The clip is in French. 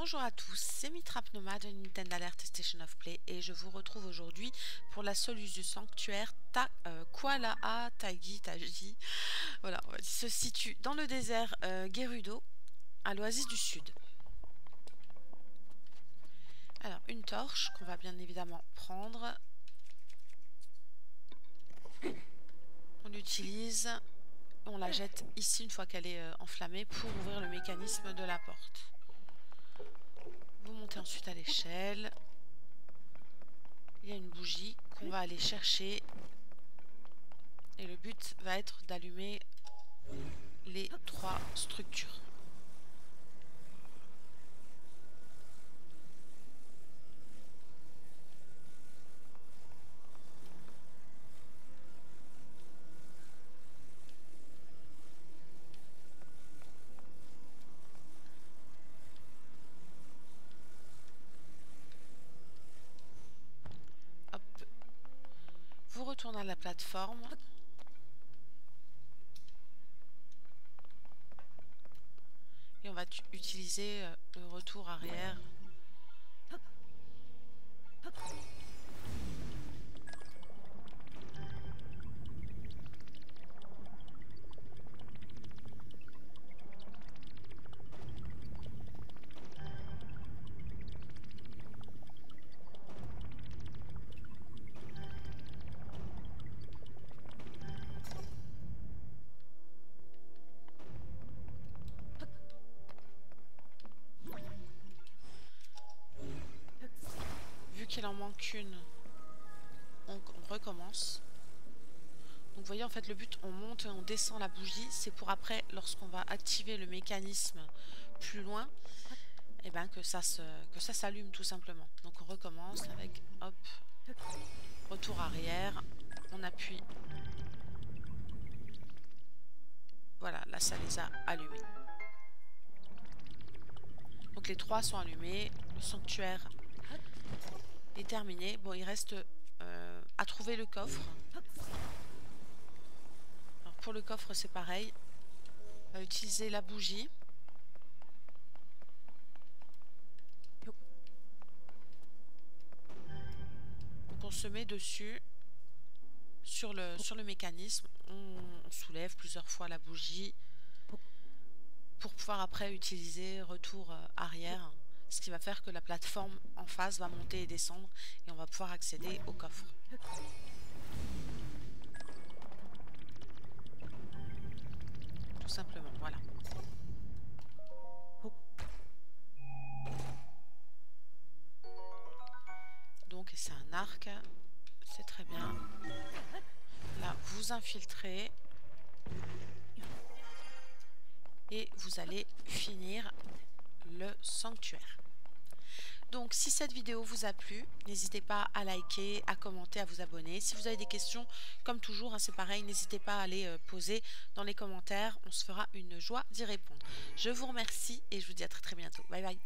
Bonjour à tous, c'est Mitrap Nomad de Nintendo Alert Station of Play et je vous retrouve aujourd'hui pour la solution du sanctuaire Ta, euh, Kuala'a Tagi Taji. Voilà, il se situe dans le désert euh, Gerudo, à l'oasis du sud. Alors, une torche qu'on va bien évidemment prendre. On l'utilise, on la jette ici une fois qu'elle est euh, enflammée pour ouvrir le mécanisme de la porte. Vous montez ensuite à l'échelle. Il y a une bougie qu'on va aller chercher. Et le but va être d'allumer les trois structures. Vous retournez à la plateforme. Et on va utiliser euh, le retour arrière. Qu'il en manque une, on, recommence. Donc vous voyez en fait le but, on monte et on descend la bougie, c'est pour après, lorsqu'on va activer le mécanisme plus loin, et ben que ça se, que ça s'allume tout simplement. Donc on recommence avec hop, retour arrière, on appuie. Voilà, là ça les a allumés. Donc les trois sont allumés, le sanctuaire est terminé. Bon, il reste euh, à trouver le coffre. Alors pour le coffre, c'est pareil. On va utiliser la bougie. Donc on se met dessus sur le, sur le mécanisme. On, on soulève plusieurs fois la bougie pour pouvoir après utiliser retour euh, arrière ce qui va faire que la plateforme en face va monter et descendre et on va pouvoir accéder au coffre. Tout simplement, voilà. Donc c'est un arc, c'est très bien. Là, vous infiltrez et vous allez finir le sanctuaire. Donc si cette vidéo vous a plu, n'hésitez pas à liker, à commenter, à vous abonner. Si vous avez des questions, comme toujours, hein, c'est pareil, n'hésitez pas à les euh, poser dans les commentaires. On se fera une joie d'y répondre. Je vous remercie et je vous dis à très très bientôt. Bye bye